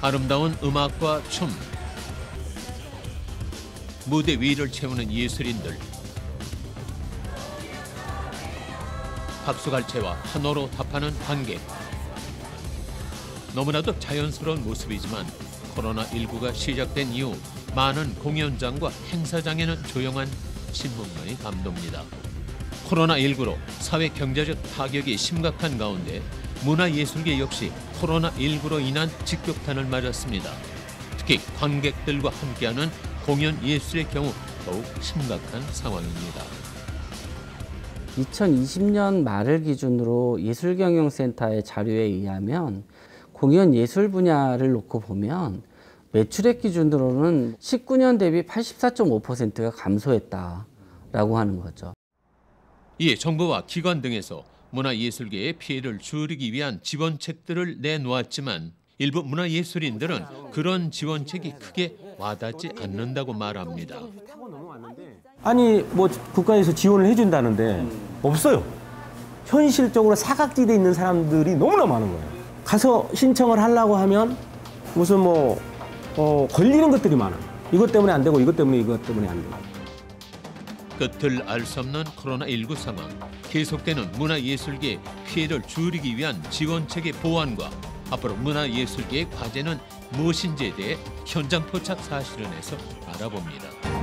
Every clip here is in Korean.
아름다운 음악과 춤, 무대 위를 채우는 예술인들, 박수갈채와 환호로 답하는 관객. 너무나도 자연스러운 모습이지만 코로나19가 시작된 이후 많은 공연장과 행사장에는 조용한 신문만이 감돕니다. 코로나19로 사회 경제적 타격이 심각한 가운데 문화예술계 역시 코로나19로 인한 직격탄을 맞았습니다. 특히 관객들과 함께하는 공연 예술의 경우 더욱 심각한 상황입니다. 2020년 말을 기준으로 예술경영센터의 자료에 의하면 공연 예술 분야를 놓고 보면 매출액 기준으로는 19년 대비 84.5%가 감소했다라고 하는 거죠. 이에 정부와 기관 등에서 문화예술계의 피해를 줄이기 위한 지원책들을 내놓았지만 일부 문화예술인들은 그런 지원책이 크게 와닿지 않는다고 말합니다. 아니 뭐 국가에서 지원을 해준다는데 없어요. 현실적으로 사각지대에 있는 사람들이 너무나 많은 거예요. 가서 신청을 하려고 하면 무슨 뭐 어, 걸리는 것들이 많아요. 이것 때문에 안 되고 이것 때문에 이것 때문에 안 되고. 끝을 알 수 없는 코로나19 상황, 계속되는 문화예술계 피해를 줄이기 위한 지원책의 보완과 앞으로 문화예술계의 과제는 무엇인지에 대해 현장 포착 사실은에서 알아봅니다.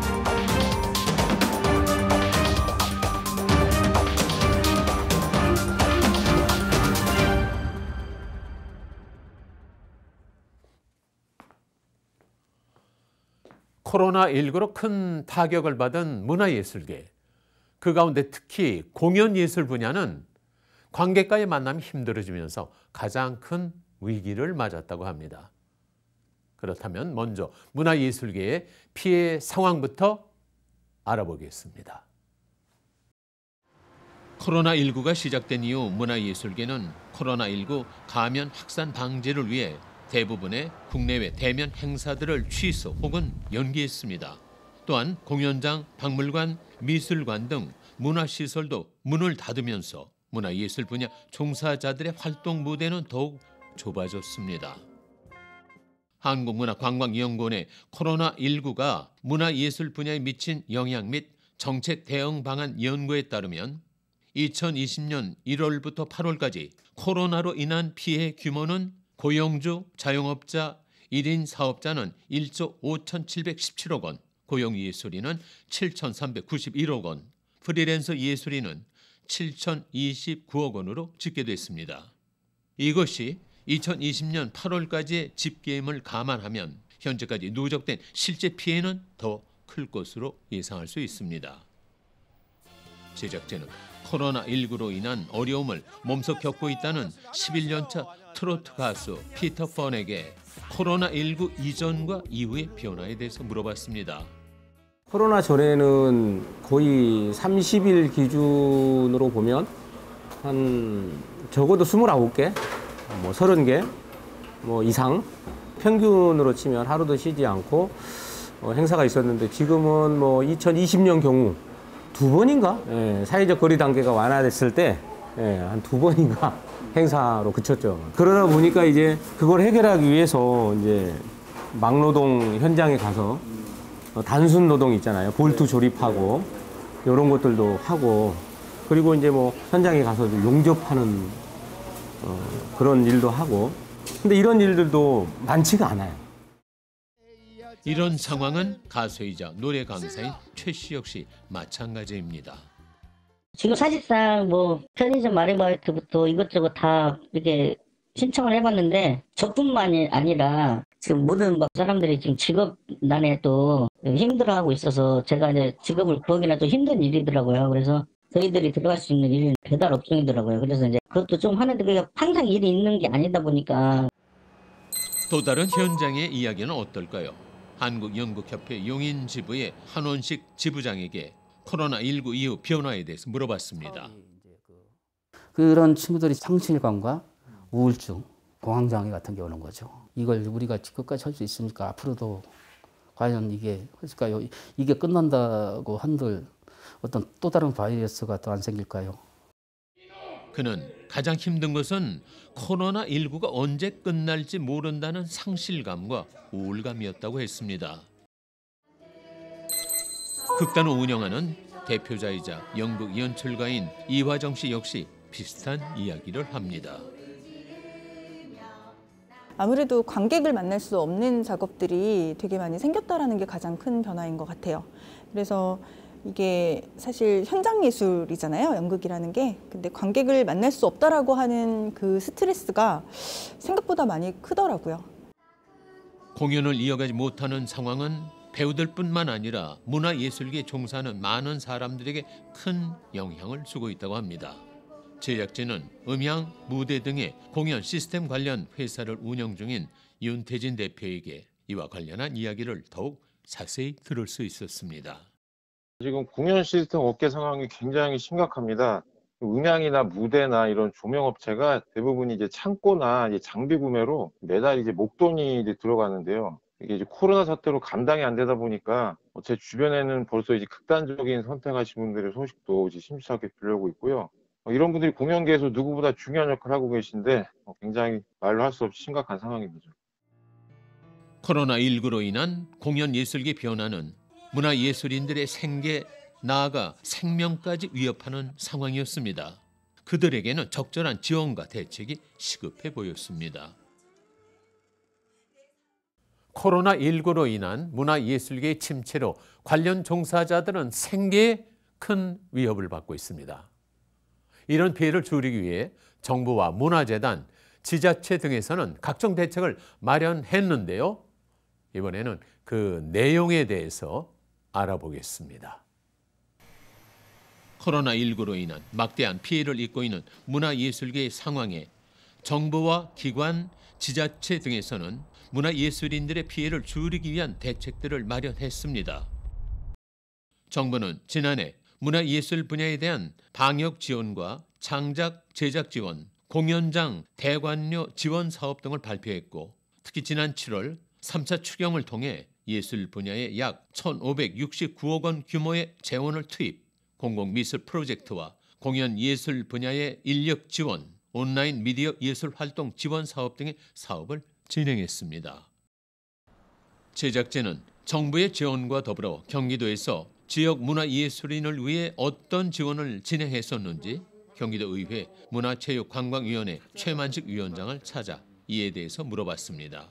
코로나19로 큰 타격을 받은 문화예술계. 그 가운데 특히 공연예술 분야는 관객과의 만남이 힘들어지면서 가장 큰 위기를 맞았다고 합니다. 그렇다면 먼저 문화예술계의 피해 상황부터 알아보겠습니다. 코로나19가 시작된 이후 문화예술계는 코로나19 감염 확산 방지를 위해 대부분의 국내외 대면 행사들을 취소 혹은 연기했습니다. 또한 공연장, 박물관, 미술관 등 문화시설도 문을 닫으면서 문화예술 분야 종사자들의 활동 무대는 더욱 좁아졌습니다. 한국문화관광연구원의 코로나19가 문화예술 분야에 미친 영향 및 정책 대응 방안 연구에 따르면 2020년 1월부터 8월까지 코로나로 인한 피해 규모는 고용주, 자영업자, 1인 사업자는 1조 5,717억 원, 고용 예술인은 7,391억 원, 프리랜서 예술인은 7,029억 원으로 집계됐습니다. 이것이 2020년 8월까지의 집계임을 감안하면 현재까지 누적된 실제 피해는 더 클 것으로 예상할 수 있습니다. 제작진은 코로나19로 인한 어려움을 몸소 겪고 있다는 11년차 트로트 가수 피터 펀에게 코로나19 이전과 이후의 변화에 대해서 물어봤습니다. 코로나 전에는 거의 30일 기준으로 보면 한 적어도 29개, 뭐 30개 뭐 이상 평균으로 치면 하루도 쉬지 않고 어, 행사가 있었는데 지금은 뭐 2020년 경우 두 번인가 예, 사회적 거리 단계가 완화됐을 때 한 두 번인가 행사로 그쳤죠. 그러다 보니까 이제 그걸 해결하기 위해서 이제 막노동 현장에 가서 어, 단순 노동 있잖아요. 볼트 조립하고 이런 것들도 하고 그리고 이제 뭐 현장에 가서 용접하는 어, 그런 일도 하고 근데 이런 일들도 많지가 않아요. 이런 상황은 가수이자 노래 강사인 최 씨 역시 마찬가지입니다. 지금 사실상 뭐 편의점 아르바이트부터 이것저것 다 이렇게 신청을 해봤는데 저뿐만이 아니라 지금 모든 막 사람들이 지금 직업난에 또 힘들어하고 있어서 제가 이제 직업을 구하기나 좀 힘든 일이더라고요. 그래서 저희들이 들어갈 수 있는 일은 배달 업종이더라고요. 그래서 이제 그것도 좀 하는데 그게 항상 일이 있는 게 아니다 보니까 또 다른 현장의 이야기는 어떨까요? 한국연극협회 용인지부의 한원식 지부장에게 코로나19 이후 변화에 대해서 물어봤습니다. 그런 친구들이 상실감과 우울증, 공황장애 같은 게 오는 거죠. 이걸 우리가 끝까지 할 수 있습니까? 앞으로도 과연 이게 했을까요? 이게 끝난다고 한들 어떤 또 다른 바이러스가 또 안 생길까요? 그는 가장 힘든 것은 코로나19가 언제 끝날지 모른다는 상실감과 우울감이었다고 했습니다. 극단을 운영하는 대표자이자 연극 연출가인 이화정 씨 역시 비슷한 이야기를 합니다. 아무래도 관객을 만날 수 없는 작업들이 되게 많이 생겼다라는 게 가장 큰 변화인 것 같아요. 그래서 이게 사실 현장 예술이잖아요. 연극이라는 게. 근데 관객을 만날 수 없다라고 하는 그 스트레스가 생각보다 많이 크더라고요. 공연을 이어가지 못하는 상황은 배우들뿐만 아니라 문화예술계에 종사하는 많은 사람들에게 큰 영향을 주고 있다고 합니다. 제작진은 음향, 무대 등의 공연 시스템 관련 회사를 운영 중인 윤태진 대표에게 이와 관련한 이야기를 더욱 자세히 들을 수 있었습니다. 지금 공연 시스템 업계 상황이 굉장히 심각합니다. 음향이나 무대나 이런 조명 업체가 대부분 이제 창고나 이제 장비 구매로 매달 이제 목돈이 이제 들어가는데요. 이게 이제 코로나 사태로 감당이 안 되다 보니까 제 주변에는 벌써 이제 극단적인 선택하신 분들의 소식도 이제 심심하게 들려오고 있고요. 어, 이런 분들이 공연계에서 누구보다 중요한 역할을 하고 계신데 어, 굉장히 말로 할 수 없이 심각한 상황입니다. 코로나19로 인한 공연 예술계 변화는 문화예술인들의 생계, 나아가 생명까지 위협하는 상황이었습니다. 그들에게는 적절한 지원과 대책이 시급해 보였습니다. 코로나19로 인한 문화예술계의 침체로 관련 종사자들은 생계에 큰 위협을 받고 있습니다. 이런 피해를 줄이기 위해 정부와 문화재단, 지자체 등에서는 각종 대책을 마련했는데요. 이번에는 그 내용에 대해서 알아보겠습니다. 코로나19로 인한 막대한 피해를 입고 있는 문화예술계의 상황에 정부와 기관, 지자체 등에서는 문화예술인들의 피해를 줄이기 위한 대책들을 마련했습니다. 정부는 지난해 문화예술 분야에 대한 방역 지원과 창작, 제작 지원, 공연장, 대관료 지원 사업 등을 발표했고 특히 지난 7월 3차 추경을 통해 예술 분야에 약 1,569억 원 규모의 재원을 투입, 공공미술 프로젝트와 공연 예술 분야의 인력 지원, 온라인 미디어 예술 활동 지원 사업 등의 사업을 진행했습니다. 제작진은 정부의 지원과 더불어 경기도에서 지역 문화예술인을 위해 어떤 지원을 진행했었는지 경기도 의회 문화체육관광위원회 최만식 위원장을 찾아 이에 대해서 물어봤습니다.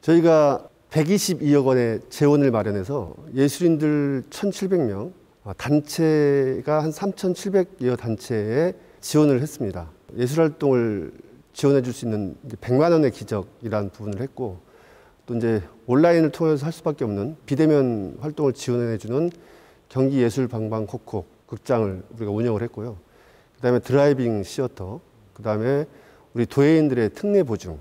저희가 122억 원의 재원을 마련해서 예술인들 1,700명, 단체가 한 3,700여 단체에 지원을 했습니다. 예술 활동을 지원해 줄 수 있는 100만 원의 기적이라는 부분을 했고 또 이제 온라인을 통해서 할 수밖에 없는 비대면 활동을 지원해 주는 경기 예술 방방콕콕 극장을 우리가 운영을 했고요. 그다음에 driving theater, 그다음에 우리 도예인들의 특례 보증.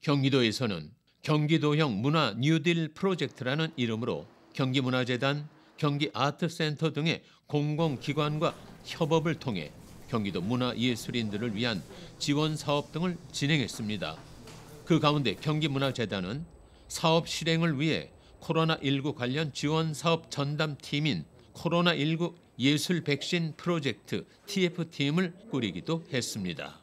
경기도에서는 경기도형 문화 뉴딜 프로젝트라는 이름으로 경기문화재단, 경기아트센터 등의 공공기관과 협업을 통해 경기도 문화예술인들을 위한 지원 사업 등을 진행했습니다. 그 가운데 경기문화재단은 사업 실행을 위해 코로나19 관련 지원 사업 전담 팀인 코로나19 예술 백신 프로젝트 TF팀을 꾸리기도 했습니다.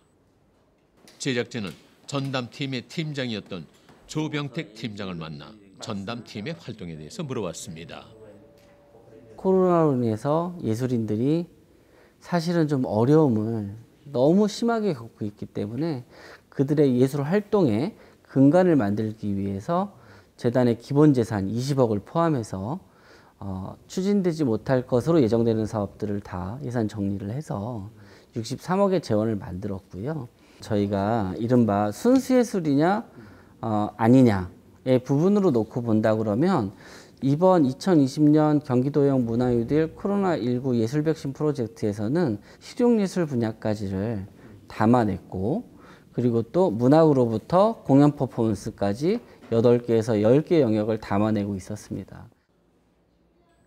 제작진은 전담팀의 팀장이었던 조병택 팀장을 만나 전담팀의 활동에 대해서 물어봤습니다. 코로나로 인해서 예술인들이 사실은 좀 어려움을 너무 심하게 겪고 있기 때문에 그들의 예술 활동에 근간을 만들기 위해서 재단의 기본 재산 20억을 포함해서 어, 추진되지 못할 것으로 예정되는 사업들을 다 예산 정리를 해서 63억의 재원을 만들었고요. 저희가 이른바 순수예술이냐 어, 아니냐의 부분으로 놓고 본다 그러면 이번 2020년 경기도형 문화유딜 코로나19 예술 백신 프로젝트에서는 실용예술 분야까지를 담아냈고 그리고 또 문학으로부터 공연 퍼포먼스까지 8개에서 10개 영역을 담아내고 있었습니다.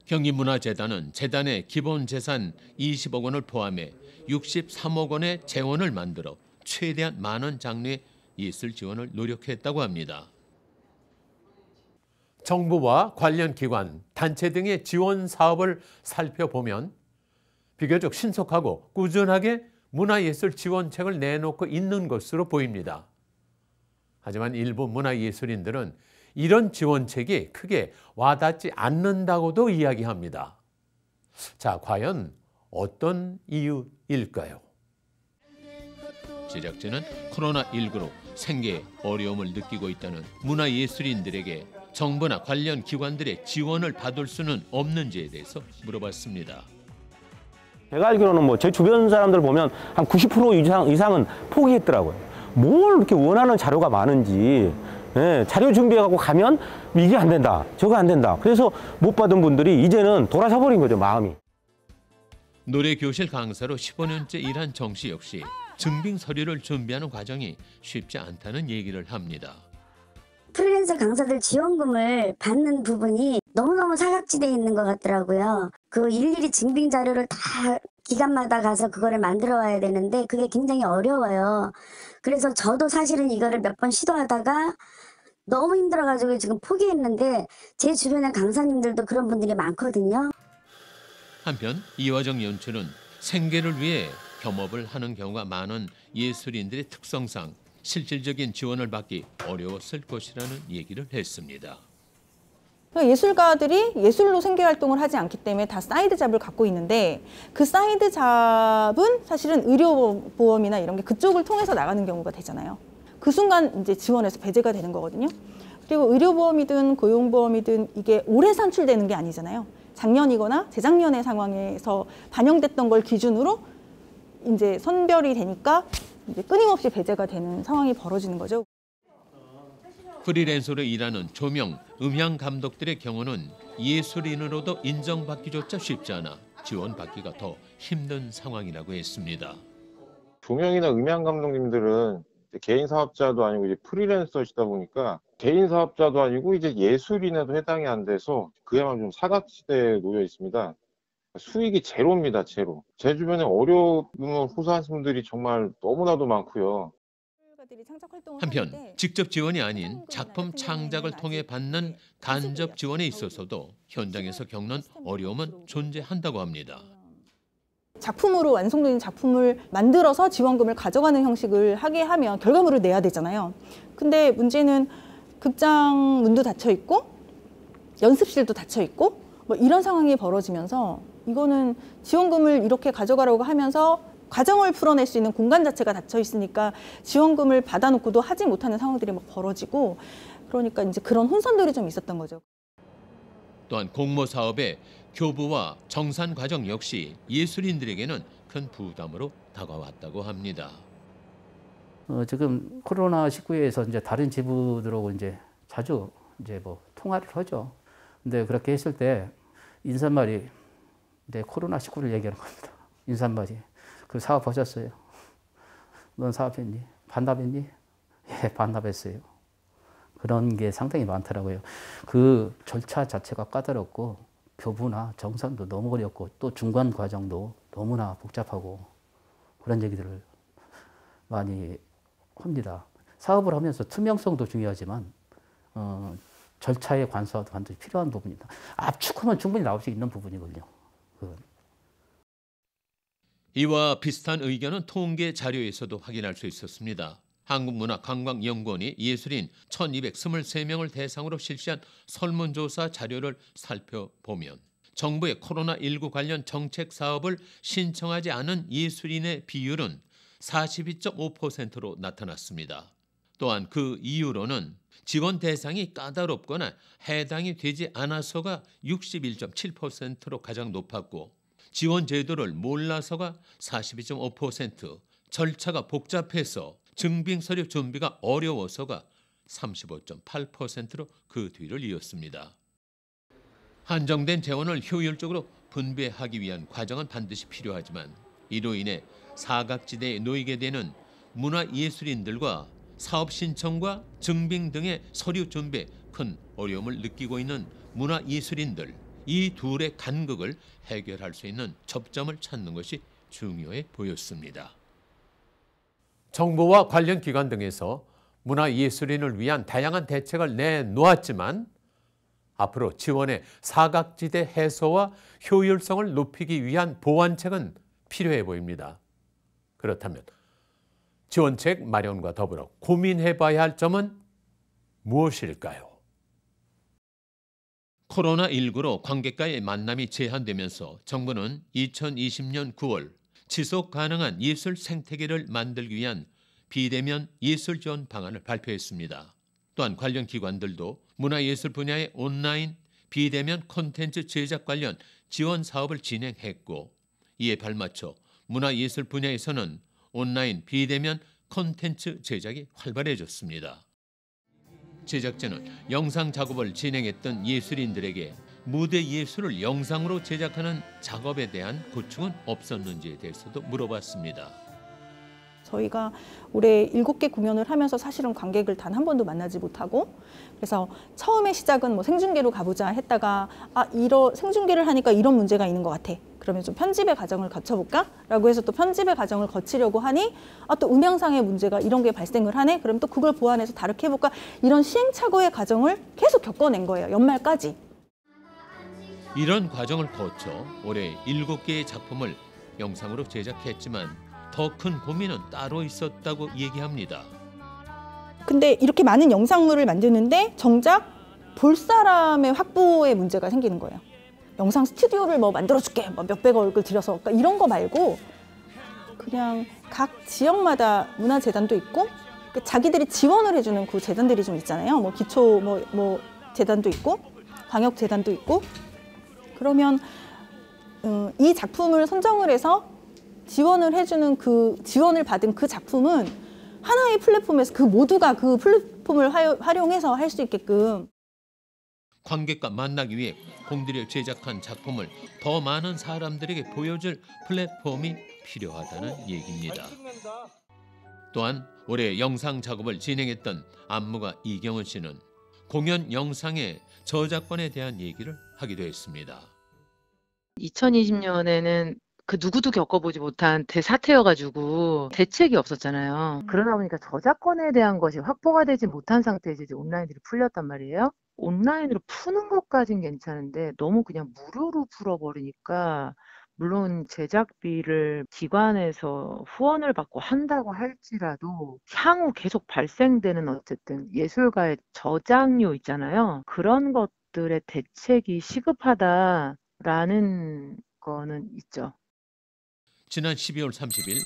경기문화재단은 재단의 기본 재산 20억 원을 포함해 63억 원의 재원을 만들어 최대한 많은 장르의 예술 지원을 노력했다고 합니다. 정부와 관련 기관, 단체 등의 지원 사업을 살펴보면 비교적 신속하고 꾸준하게 문화예술 지원책을 내놓고 있는 것으로 보입니다. 하지만 일부 문화예술인들은 이런 지원책이 크게 와닿지 않는다고도 이야기합니다. 자, 과연 어떤 이유일까요? 제작진은 코로나19로 생계 어려움을 느끼고 있다는 문화예술인들에게 정부나 관련 기관들의 지원을 받을 수는 없는지에 대해서 물어봤습니다. 제가 알기로는 뭐 제 주변 사람들 보면 한 90% 이상, 이상은 포기했더라고요. 뭘 이렇게 원하는 자료가 많은지. 예, 자료 준비해갖고 가면 이게 안 된다. 저거 안 된다. 그래서 못 받은 분들이 이제는 돌아서 버린 거죠, 마음이. 노래 교실 강사로 15년째 일한 정 씨 역시 증빙 서류를 준비하는 과정이 쉽지 않다는 얘기를 합니다. 프리랜서 강사들 지원금을 받는 부분이 너무너무 사각지대에 있는 것 같더라고요. 그 일일이 증빙 자료를 다 기간마다 가서 그거를 만들어 와야 되는데 그게 굉장히 어려워요. 그래서 저도 사실은 이거를 몇 번 시도하다가 너무 힘들어가지고 지금 포기했는데 제 주변의 강사님들도 그런 분들이 많거든요. 한편 이화정 연출은 생계를 위해 겸업을 하는 경우가 많은 예술인들의 특성상 실질적인 지원을 받기 어려웠을 것이라는 얘기를 했습니다. 그러니까 예술가들이 예술로 생계 활동을 하지 않기 때문에 다 side job을 갖고 있는데 그 side job은 사실은 의료 보험이나 이런 게 그쪽을 통해서 나가는 경우가 되잖아요. 그 순간 이제 지원에서 배제가 되는 거거든요. 그리고 의료보험이든 고용보험이든 이게 오래 산출되는 게 아니잖아요. 작년이거나 재작년의 상황에서 반영됐던 걸 기준으로 이제 선별이 되니까 이제 끊임없이 배제가 되는 상황이 벌어지는 거죠. 프리랜서로 일하는 조명, 음향 감독들의 경우는 예술인으로도 인정받기조차 쉽지 않아 지원받기가 더 힘든 상황이라고 했습니다. 조명이나 음향 감독님들은 개인 사업자도 아니고 이제 프리랜서시다 보니까 개인 사업자도 아니고 이제 예술인에도 해당이 안 돼서 그야말로 좀 사각지대에 놓여 있습니다. 수익이 제로입니다, 제로. 제 주변에 어려움을 호소하시는 분들이 정말 너무나도 많고요. 한편 직접 지원이 아닌 작품 창작을 통해 받는 이게 간접. 지원에 있어서도 현장에서 겪는 어려움은 존재한다고 합니다. 작품으로 완성된 작품을 만들어서 지원금을 가져가는 형식을 하게 하면 결과물을 내야 되잖아요. 근데 문제는 극장 문도 닫혀 있고 연습실도 닫혀 있고 뭐 이런 상황이 벌어지면서 이거는 지원금을 이렇게 가져가려고 하면서 과정을 풀어낼 수 있는 공간 자체가 닫혀 있으니까 지원금을 받아놓고도 하지 못하는 상황들이 막 벌어지고 그러니까 이제 그런 혼선들이 좀 있었던 거죠. 또한 공모 사업의 교부와 정산 과정 역시 예술인들에게는 큰 부담으로 다가왔다고 합니다. 어, 지금 코로나 19에서 이제 다른 지부들하고 이제 자주 이제 뭐 통화를 하죠. 근데 그렇게 했을 때 인사말이 이제 코로나 19를 얘기하는 겁니다. 인사말이 그 사업 하셨어요? 넌 사업했니? 반납했니? 예, 반납했어요. 그런 게 상당히 많더라고요. 그 절차 자체가 까다롭고 교부나 정산도 너무 어렵고 또 중간 과정도 너무나 복잡하고 그런 얘기들을 많이 합니다. 사업을 하면서 투명성도 중요하지만 어, 절차의 관수화도 반드시 필요한 부분이다. 압축하면 충분히 나올 수 있는 부분이거든요. 이와 비슷한 의견은 통계 자료에서도 확인할 수 있었습니다. 한국문화관광연구원이 예술인 1223명을 대상으로 실시한 설문조사 자료를 살펴보면 정부의 코로나19 관련 정책 사업을 신청하지 않은 예술인의 비율은 42.5%로 나타났습니다. 또한 그 이유로는 지원 대상이 까다롭거나 해당이 되지 않아서가 61.7%로 가장 높았고 지원 제도를 몰라서가 42.5%, 절차가 복잡해서 증빙 서류 준비가 어려워서가 35.8%로 그 뒤를 이었습니다. 한정된 재원을 효율적으로 분배하기 위한 과정은 반드시 필요하지만 이로 인해 사각지대에 놓이게 되는 문화예술인들과 사업 신청과 증빙 등의 서류 준비에 큰 어려움을 느끼고 있는 문화예술인들 이 둘의 간극을 해결할 수 있는 접점을 찾는 것이 중요해 보였습니다. 정부와 관련 기관 등에서 문화예술인을 위한 다양한 대책을 내놓았지만 앞으로 지원의 사각지대 해소와 효율성을 높이기 위한 보완책은 필요해 보입니다. 그렇다면 지원책 마련과 더불어 고민해 봐야 할 점은 무엇일까요? 코로나19로 관객과의 만남이 제한되면서 정부는 2020년 9월 지속 가능한 예술 생태계를 만들기 위한 비대면 예술 지원 방안을 발표했습니다. 또한 관련 기관들도 문화예술 분야의 온라인 비대면 콘텐츠 제작 관련 지원 사업을 진행했고 이에 발맞춰 문화예술 분야에서는 온라인 비대면 콘텐츠 제작이 활발해졌습니다. 제작자는 영상 작업을 진행했던 예술인들에게 무대 예술을 영상으로 제작하는 작업에 대한 고충은 없었는지에 대해서도 물어봤습니다. 저희가 올해 일곱 개 공연을 하면서 사실은 관객을 단 한 번도 만나지 못하고 그래서 처음에 시작은 뭐 생중계로 가보자 했다가 아 이러 생중계를 하니까 이런 문제가 있는 것 같아. 그러면 좀 편집의 과정을 거쳐볼까? 라고 해서 또 편집의 과정을 거치려고 하니 아 또 음향상의 문제가 이런 게 발생을 하네? 그럼 또 그걸 보완해서 다르게 해볼까? 이런 시행착오의 과정을 계속 겪어낸 거예요. 연말까지. 이런 과정을 거쳐 올해 일곱 개의 작품을 영상으로 제작했지만 더 큰 고민은 따로 있었다고 얘기합니다. 근데 이렇게 많은 영상물을 만드는데 정작 볼 사람의 확보에 문제가 생기는 거예요. 영상 스튜디오를 뭐 만들어줄게, 뭐 몇백억을 들여서 그러니까 이런 거 말고 그냥 각 지역마다 문화재단도 있고 그 자기들이 지원을 해주는 그 재단들이 좀 있잖아요. 뭐 기초 뭐, 뭐 재단도 있고 광역 재단도 있고 그러면 음, 이 작품을 선정을 해서 지원을 해주는 그 지원을 받은 그 작품은 하나의 플랫폼에서 그 모두가 그 플랫폼을 활용해서 할 수 있게끔 관객과 만나기 위해 공들여 제작한 작품을 더 많은 사람들에게 보여줄 플랫폼이 필요하다는 얘기입니다. 또한 올해 영상 작업을 진행했던 안무가 이경은 씨는 공연 영상의 저작권에 대한 얘기를 하기도 했습니다. 2020년에는 그 누구도 겪어보지 못한 대사태여가지고 대책이 없었잖아요. 그러다 보니까 저작권에 대한 것이 확보가 되지 못한 상태에서 이제 온라인들이 풀렸단 말이에요. 온라인으로 푸는 것까진 괜찮은데 너무 그냥 무료로 풀어버리니까 물론 제작비를 기관에서 후원을 받고 한다고 할지라도 향후 계속 발생되는 어쨌든 예술가의 저작료 있잖아요. 그런 것들의 대책이 시급하다라는 거는 있죠. 지난 12월 30일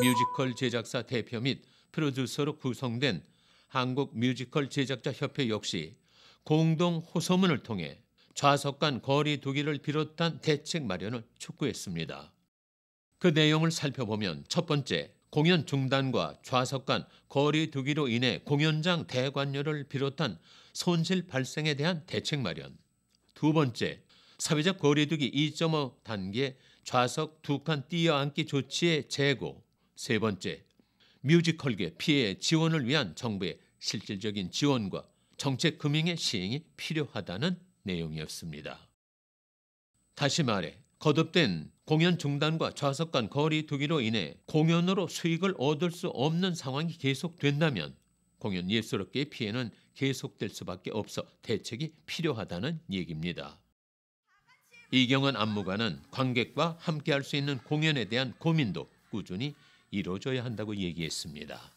뮤지컬 제작사 대표 및 프로듀서로 구성된 한국 뮤지컬 제작자 협회 역시 공동 호소문을 통해 좌석 간 거리 두기를 비롯한 대책 마련을 촉구했습니다. 그 내용을 살펴보면 첫 번째, 공연 중단과 좌석 간 거리 두기로 인해 공연장 대관료를 비롯한 손실 발생에 대한 대책 마련. 두 번째, 사회적 거리두기 2.5 단계 좌석 두칸 띄어앉기 조치의 재고. 세 번째, 뮤지컬계 피해 지원을 위한 정부의 실질적인 지원과 정책 금융의 시행이 필요하다는 내용이었습니다. 다시 말해 거듭된 공연 중단과 좌석 간 거리 두기로 인해 공연으로 수익을 얻을 수 없는 상황이 계속된다면 공연 예술업계의 피해는 계속될 수밖에 없어 대책이 필요하다는 얘기입니다. 이경은 안무가는 관객과 함께할 수 있는 공연에 대한 고민도 꾸준히 이루어져야 한다고 얘기했습니다.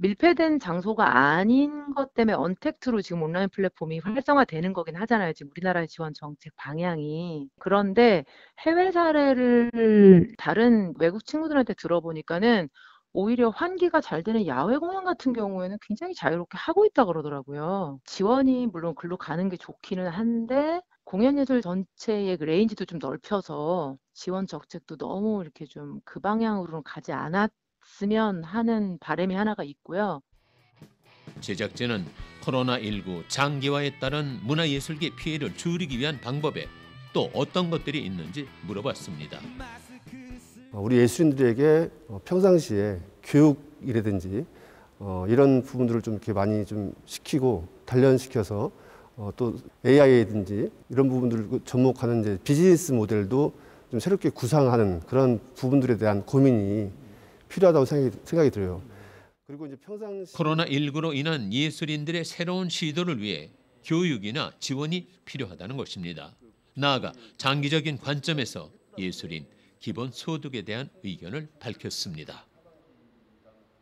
밀폐된 장소가 아닌 것 때문에 언택트로 지금 온라인 플랫폼이 활성화되는 거긴 하잖아요. 지금 우리나라의 지원 정책 방향이. 그런데 해외 사례를 다른 외국 친구들한테 들어보니까는 오히려 환기가 잘 되는 야외 공연 같은 경우에는 굉장히 자유롭게 하고 있다 그러더라고요. 지원이 물론 글로 가는 게 좋기는 한데 공연 예술 전체의 그 range도 좀 넓혀서 지원 정책도 너무 이렇게 좀 그 방향으로는 가지 않았 으면 하는 바람이 하나가 있고요. 제작진은 코로나19 장기화에 따른 문화예술계 피해를 줄이기 위한 방법에 또 어떤 것들이 있는지 물어봤습니다. 어, 우리 예술인들에게 어, 평상시에 교육이라든지 어, 이런 부분들을 좀 이렇게 많이 좀 시키고 단련시켜서 어, 또 AI라든지 이런 부분들을 접목하는 이제 비즈니스 모델도 좀 새롭게 구상하는 그런 부분들에 대한 고민이 필요하다고 생각이, 생각이 들어요. 그리고 이제 평상시 코로나 19로 인한 예술인들의 새로운 시도를 위해 교육이나 지원이 필요하다는 것입니다. 나아가 장기적인 관점에서 예술인 기본 소득에 대한 의견을 밝혔습니다.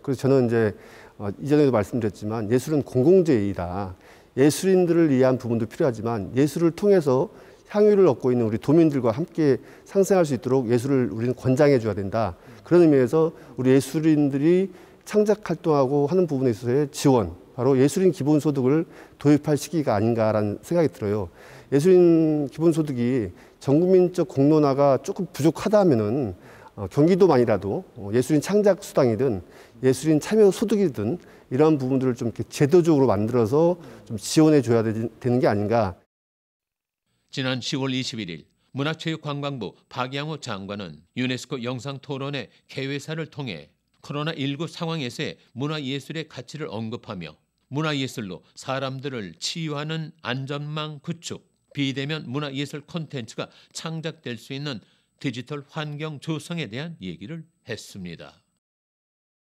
그래서 저는 이제 어, 이전에도 말씀드렸지만 예술은 공공재이다. 예술인들을 위한 부분도 필요하지만 예술을 통해서 향유를 얻고 있는 우리 도민들과 함께 상생할 수 있도록 예술을 우리는 권장해 줘야 된다. 그런 의미에서 우리 예술인들이 창작 활동하고 하는 부분에 있어서의 지원, 바로 예술인 기본소득을 도입할 시기가 아닌가라는 생각이 들어요. 예술인 기본소득이 전국민적 공론화가 조금 부족하다 하면은 어, 경기도만이라도 어, 예술인 창작 수당이든 예술인 참여 소득이든 이러한 부분들을 좀 이렇게 제도적으로 만들어서 좀 지원해 줘야 되는 게 아닌가. 지난 10월 21일 문화체육관광부 박양호 장관은 유네스코 영상토론회 개회사를 통해 코로나19 상황에서의 문화예술의 가치를 언급하며 문화예술로 사람들을 치유하는 안전망 구축, 비대면 문화예술 콘텐츠가 창작될 수 있는 디지털 환경 조성에 대한 얘기를 했습니다.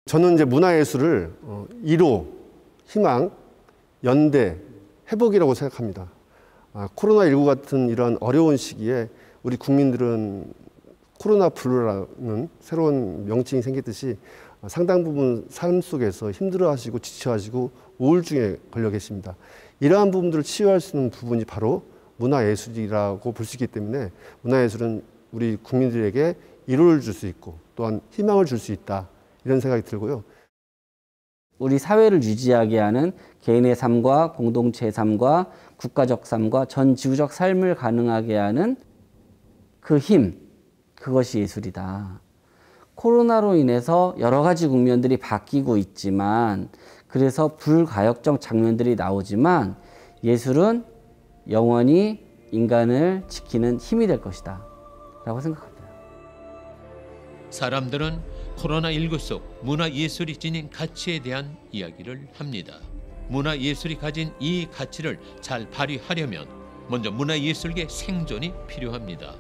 저는 이제 문화예술을 1호, 어, 희망, 연대, 회복이라고 생각합니다. 아, 코로나19 같은 이런 어려운 시기에 우리 국민들은 코로나 블루라는 새로운 명칭이 생겼듯이 상당 부분 삶 속에서 힘들어하시고 지쳐하시고 우울증에 걸려 계십니다. 이러한 부분들을 치유할 수 있는 부분이 바로 문화예술이라고 볼 수 있기 때문에 문화예술은 우리 국민들에게 위로를 줄 수 있고 또한 희망을 줄 수 있다 이런 생각이 들고요. 우리 사회를 유지하게 하는 개인의 삶과 공동체의 삶과 국가적 삶과 전 지구적 삶을 가능하게 하는 그 힘, 그것이 예술이다. 코로나로 인해서 여러 가지 국면들이 바뀌고 있지만 그래서 불가역적 장면들이 나오지만 예술은 영원히 인간을 지키는 힘이 될 것이다. 라고 생각합니다. 사람들은 코로나19 속 문화예술이 지닌 가치에 대한 이야기를 합니다. 문화 예술이 가진 이 가치를 잘 발휘하려면 먼저 문화 예술계 생존이 필요합니다.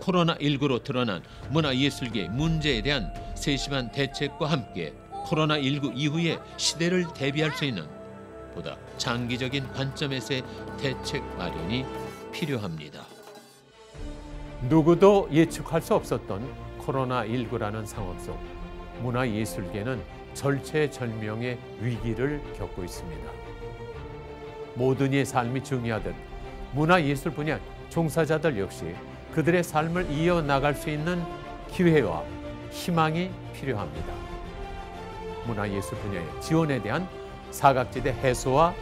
코로나19로 드러난 문화 예술계 문제에 대한 세심한 대책과 함께 코로나19 이후의 시대를 대비할 수 있는 보다 장기적인 관점에서의 대책 마련이 필요합니다. 누구도 예측할 수 없었던 코로나19라는 상황 속 문화예술계는 절체절명의 위기를 겪고 있습니다. 모든 이의 삶이 중요하듯 문화예술 분야 종사자들 역시 그들의 삶을 이어나갈 수 있는 기회와 희망이 필요합니다. 문화예술 분야의 지원에 대한 사각지대 해소와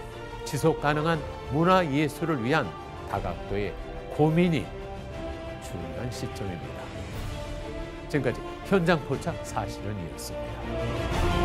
지속 가능한 문화예술을 위한 다각도의 고민이 중요한 시점입니다. 지금까지 현장 포착 사실은이었습니다.